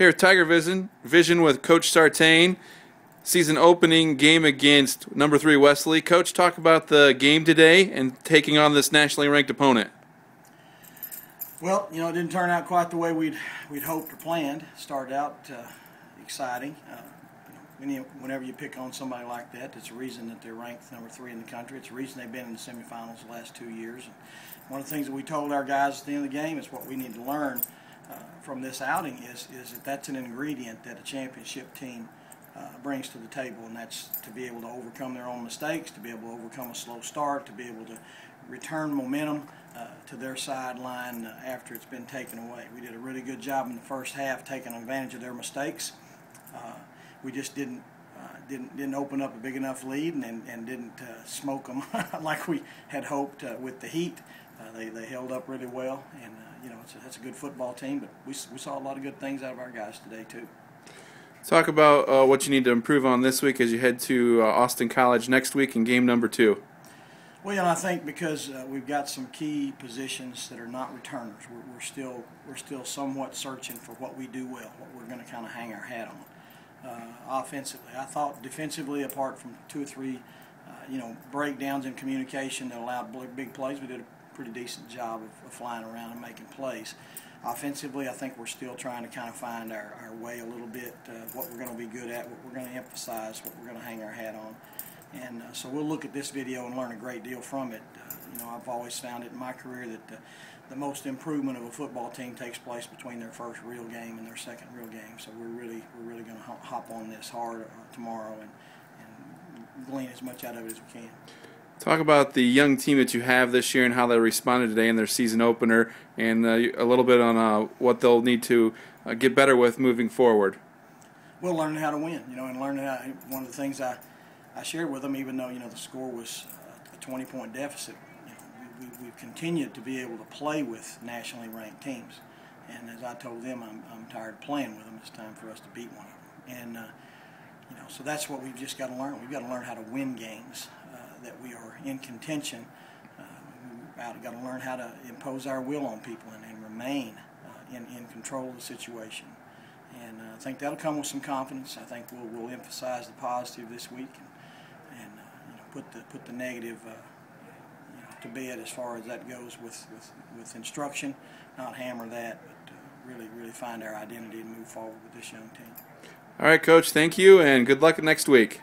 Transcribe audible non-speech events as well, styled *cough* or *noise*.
Here Tiger Vision, Vision with Coach Sartain. Season opening game against number three Wesley. Coach, talk about the game today and taking on this nationally ranked opponent. Well, you know, it didn't turn out quite the way we'd we'd hoped or planned. Started out uh, exciting. Uh, you know, whenever you pick on somebody like that, it's a reason that they're ranked number three in the country. It's a reason they've been in the semifinals the last two years. And one of the things that we told our guys at the end of the game is what we need to learn from this outing is is that that's an ingredient that a championship team uh, brings to the table, and that's to be able to overcome their own mistakes, to be able to overcome a slow start, to be able to return momentum uh, to their sideline uh, after it's been taken away. We did a really good job in the first half taking advantage of their mistakes. Uh, we just didn't uh, didn't didn't open up a big enough lead and and, and didn't smoke them *laughs* like we had hoped with the Heat. They they held up really well, and you know it's a, that's a good football team. But we we saw a lot of good things out of our guys today too. Talk about uh, what you need to improve on this week as you head to uh, Austin College next week in game number two. Well, you know, I think because uh, we've got some key positions that are not returners, we're, we're, still we're still somewhat searching for what we do well, what we're going to kind of hang our hat on. Uh, offensively, I thought defensively, apart from two or three, uh, you know, breakdowns in communication that allowed big plays, we did a pretty decent job of, of flying around and making plays. Offensively, I think we're still trying to kind of find our, our way a little bit, uh, what we're going to be good at, what we're going to emphasize, what we're going to hang our hat on. And uh, so we'll look at this video and learn a great deal from it. Uh, you know, I've always found it in my career that the, most improvement of a football team takes place between their first real game and their second real game. So we're really we're really going to hop on this hard uh, tomorrow and, and glean as much out of it as we can. Talk about the young team that you have this year and how they responded today in their season opener, and uh, a little bit on uh, what they'll need to uh, get better with moving forward. Well, learning how to win, you know, and learning how. One of the things I, I shared with them, even though you know the score was a 20-point deficit, you know, we, we've continued to be able to play with nationally ranked teams, and as I told them, I'm, I'm tired of playing with them. It's time for us to beat one of them, and uh, you know, so that's what we've just got to learn. We've got to learn how to win games that we are in contention. Uh, we've got to learn how to impose our will on people and, and remain uh, in, in control of the situation. And uh, I think that'll come with some confidence. I think we'll, we'll emphasize the positive this week and, and uh, you know, put, the, put the negative uh, you know, to bed as far as that goes with, with, with instruction, not hammer that, but really, really find our identity and move forward with this young team. All right, Coach, thank you, and good luck next week.